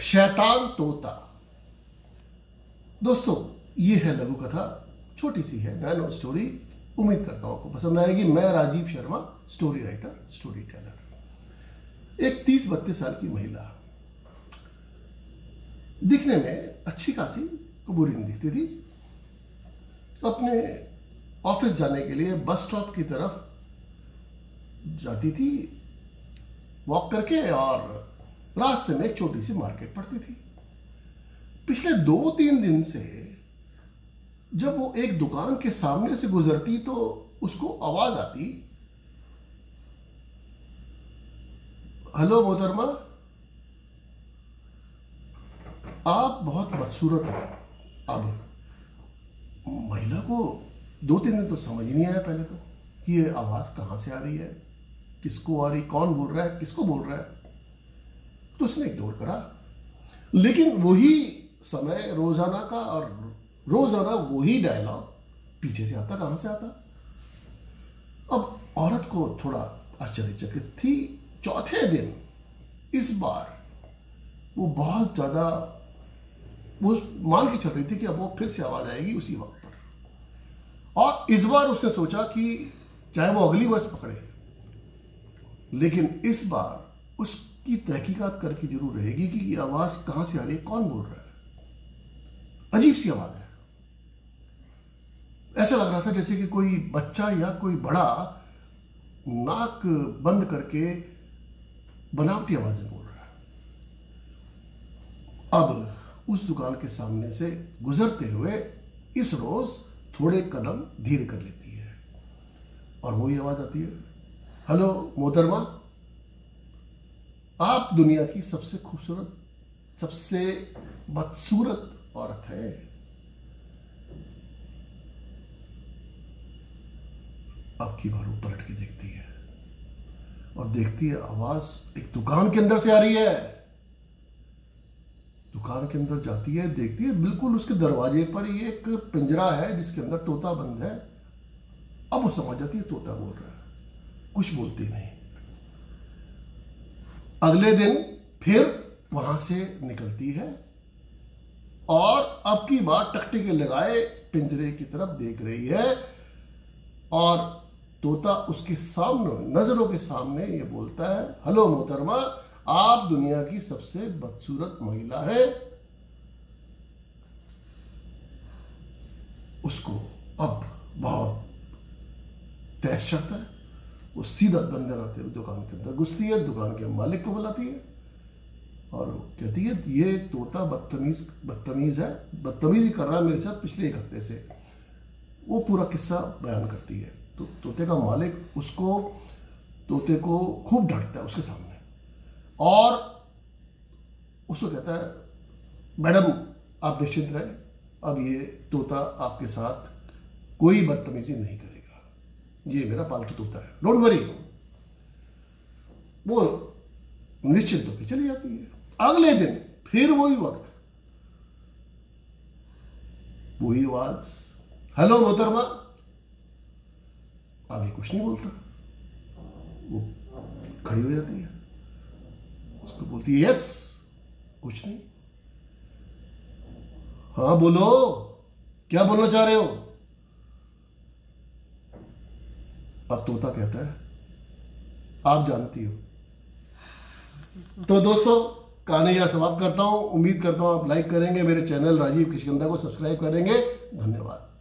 शैतान तोता। दोस्तों, ये है लघु कथा, छोटी सी है नैनो स्टोरी उम्मीद करता हूँ आपको पसंद आएगी। मैं Rajiv Sharma story writer storyteller एक तीस बत्तीस साल की महिला। दिखने में अच्छी खासी को बुरी नहीं दिखती थी। अपने ऑफ़िस जाने के लिए बस स्टॉप की तरफ़ जाती थी वॉक करके और रास्ते में एक छोटी सी मार्केट पड़ती थी। पिछले दो तीन दिन से जब वो एक दुकान के सामने से गुजरती तो उसको आवाज़ आती, हेलो मोहतरमा, आप बहुत बदसूरत हैं। अब महिला को दो तीन दिन तो समझ नहीं आया पहले तो कि ये आवाज़ कहाँ से आ रही है? किसको आ रही? कौन बोल रहा है? किसको बोल रहा है? तो उसने इग्नोर करा। लेकिन वही समय रोज़ाना का और रोज़ाना वही डायलॉग पीछे से आता, कहाँ से आता? अब औरत को थोड़ा आश्चर्यचकित थी। चौथे दिन, इस बार वो बहुत ज़्यादा, वो मान के चल रही थी कि अब वो फिर से आवाज़ आएगी उसी वक्त पर। और इस बार उसने सोचा कि चाहे वो अगली बस पकड़े, लेकिन इस बार उस की तहकीकात करके ज़रूर रहेगी कि ये आवाज़ कहाँ से आ रही है, कौन बोल रहा है? अजीब सी आवाज़ है। ऐसा लग रहा था जैसे कि कोई बच्चा या कोई बड़ा नाक बंद करके बनावटी आवाज़ें बोल रहा है। अब उस दुकान के सामने से गुजरते हुए इस रोज थोड़े कदम धीरे कर लेती है। और वही आवाज़ आती है, हेलो मोहतरमा आप दुनिया की सबसे खूबसूरत, सबसे बदसूरत औरत है। आपकी बार पलट के देखती है। और देखती है, आवाज़ एक दुकान के अंदर से आ रही है। दुकान के अंदर जाती है, देखती है, बिल्कुल उसके दरवाजे पर ही एक पिंजरा है, जिसके अंदर तोता बंद है। अब वो समझ जाती है, तोता बोल रहा है। कुछ बोलती नहीं। अगले दिन फिर वहाँ से निकलती है और अब की बार टकटिके लगाए पिंजरे की तरफ़ देख रही है और तोता उसके सामने, नज़रों के सामने ये बोलता है, हेलो मोहतरमा, आप दुनिया की सबसे बदसूरत महिला है। उसको अब बहुत दहशत है। वो सीधा दंदन आते हुए दुकान के अंदर घुसती है, दुकान के मालिक को बुलाती है और कहती है, ये तोता बदतमीज बदतमीज है, बदतमीजी कर रहा है मेरे साथ पिछले एक हफ़्ते से। वो पूरा किस्सा बयान करती है। तो तोते का मालिक उसको, तोते को खूब डांटता है उसके सामने और उसको कहता है, मैडम, आप निश्चित रहे, अब ये तोता आपके साथ कोई बदतमीजी नहीं करेगा। ये मेरा पालतू तोता है। डोंट वरी वो निश्चित होकर चली जाती है। अगले दिन, फिर वही वक्त। वही आवाज़। हेलो मोहतरमा। आगे कुछ नहीं बोलता। वो खड़ी हो जाती है। उसको बोलती है यस कुछ नहीं। हाँ बोलो। क्या बोलना चाह रहे हो? अब तोता कहता है। आप जानती हो। तो दोस्तों, कहानी यह समाप्त करता हूँ। उम्मीद करता हूँ आप लाइक करेंगे। मेरे चैनल राजीव किशकंदा को सब्सक्राइब करेंगे। धन्यवाद।